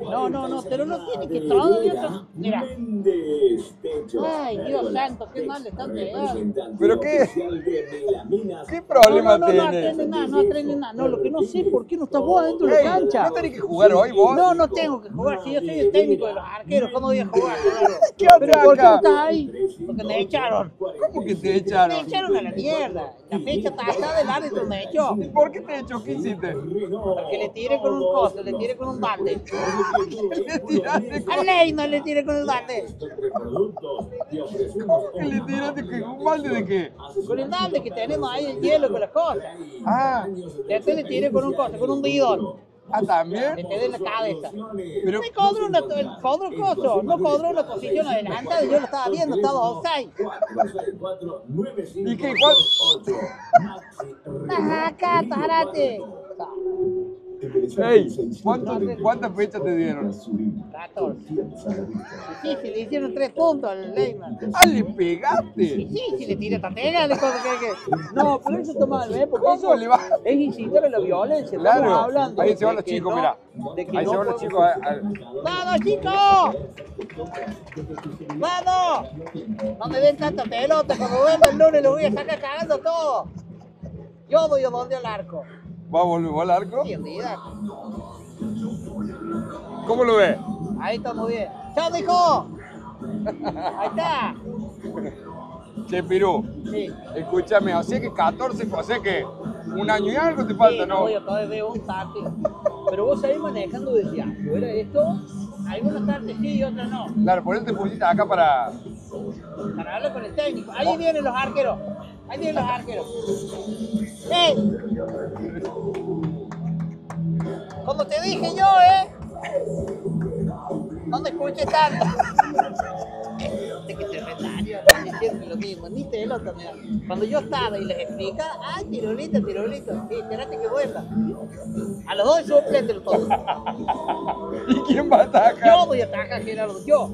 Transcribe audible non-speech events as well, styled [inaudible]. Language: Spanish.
No, no, no, pero no tiene que todo. Mira. Ay, Dios santo, qué mal está pegando. ¿Pero qué? ¿Qué problema no, no, no, no tiene? aprende nada, no aprende nada. No, lo que no sé, ¿por qué no estás vos adentro de la cancha? ¿No tenés que jugar hoy vos? No, no tengo que jugar, si yo soy el técnico de los arqueros, ¿cómo voy a jugar? [laughs] ¿Qué haces ¿Pero por qué no acá? estás ahí? Porque me echaron. ¿Cómo que te Me echaron? echaron a la mierda. La fecha está acá del árbitro me echó. ¿Y por qué te echó? ¿Qué hiciste? Porque le tiré con un coso, le tiré con un balde. Le tiraste A ley no le tiré con el balde. ¿Qué le tiraste? ¿Qué? ¿Un balde de qué? Con el balde que tenemos ahí, el hielo con las cosas. Ah, Después le tiré con un coso, con un bidón. Ah, Le también. tiré en la cabeza. Pero, Me cobró una, cobró un coso, no cobró una posición adelantada, yo lo estaba viendo, estaba offside. ¿y qué? ¿Cuál? Ajá, acá, tarate. Ey, ¿cuánto- ¿cuántas fechas te dieron? 14. Sí, sí, le hicieron tres puntos al Leyman. Ah, le pegaste. Sí, sí, le tiré tatera, de cosas que, que... No, pero eso está mal, ¿eh? Porque ¿Cómo eso le va? es incitar a la violencia. Claro. Estamos hablando Ahí se van los chicos, que Ahí se van los chicos. ¡Vamos, chicos! ¡Vamos! No me den tanta pelota, cuando vuelva el lunes lo voy a sacar cagando todo. Yo voy a donde al arco. ¿Va a volver al arco? Sí. ¿Cómo lo ves? Ahí estamos bien. ¡Chao, hijo! Ahí está. Che, Pirú, Sí. escúchame, o sea que 14, o sea que un año y algo te Sí, falta, no ¿no? a todavía veo un partido. Pero vos sabés manejando desde afuera esto. Algunas tardes sí y otras no. Claro, por eso te pusiste acá para... Para hablar con el técnico. Ahí vienen los arqueros. Ahí vienen los arqueros. ¡Ey! Como te dije yo, ¿eh? No me escuches tanto. [laughs] Este que secretario, diciendo lo mismo. Ni te lo mira. Cuando yo estaba y les explicaba, ¡ay, tirolito, tirolito! Sí, espérate que vuelva. A los dos suplente los todos. [laughs] ¿Y quién va a acá? Yo voy a atacar, Gerardo, yo.